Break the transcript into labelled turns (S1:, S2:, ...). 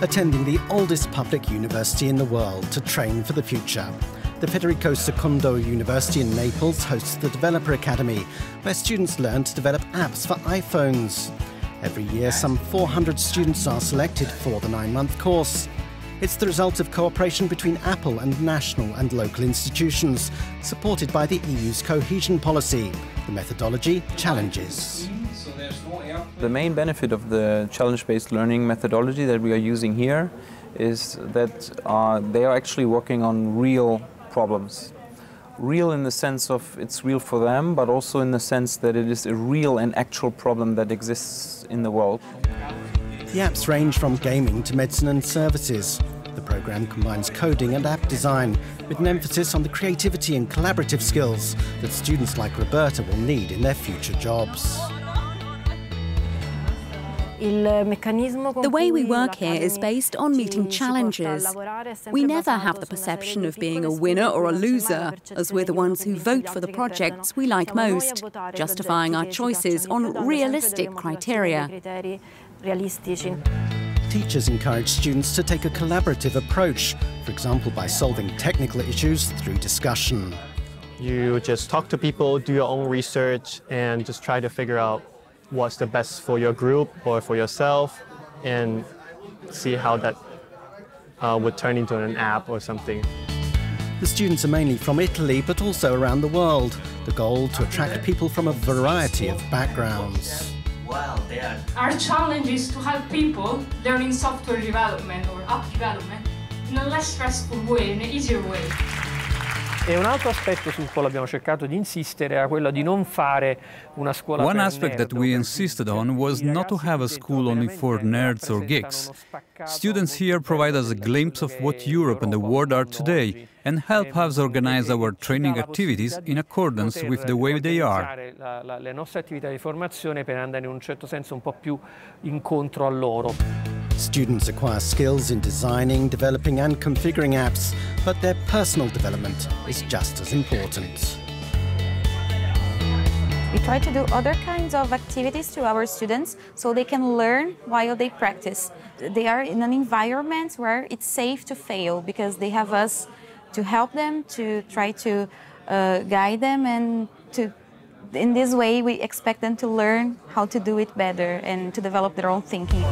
S1: attending the oldest public university in the world to train for the future. The Federico II University in Naples hosts the Developer Academy, where students learn to develop apps for iPhones. Every year, some 400 students are selected for the nine month course. It's the result of cooperation between Apple and national and local institutions, supported by the EU's cohesion policy. The methodology challenges.
S2: The main benefit of the challenge-based learning methodology that we are using here is that uh, they are actually working on real problems. Real in the sense of it's real for them, but also in the sense that it is a real and actual problem that exists in the world.
S1: The apps range from gaming to medicine and services. The program combines coding and app design with an emphasis on the creativity and collaborative skills that students like Roberta will need in their future jobs.
S3: The way we work here is based on meeting challenges. We never have the perception of being a winner or a loser, as we're the ones who vote for the projects we like most, justifying our choices on realistic criteria.
S1: Teachers encourage students to take a collaborative approach, for example by solving technical issues through discussion.
S4: You just talk to people, do your own research, and just try to figure out what's the best for your group or for yourself, and see how that uh, would turn into an app or something.
S1: The students are mainly from Italy, but also around the world. The goal to attract people from a variety of backgrounds.
S5: Our challenge is to help people learning software development or app development in a less stressful way, in an easier way.
S6: One aspect that we insisted on was not to have a school only for nerds or geeks. Students here provide us a glimpse of what Europe and the world are today and help us organize our training activities in accordance with the way they are.
S7: Le nostre attività di formazione per andare in un certo senso un po' più incontro a loro.
S1: Students acquire skills in designing, developing and configuring apps, but their personal development is just as important.
S8: We try to do other kinds of activities to our students so they can learn while they practice. They are in an environment where it's safe to fail because they have us to help them, to try to uh, guide them and to in this way we expect them to learn how to do it better and to develop their own thinking.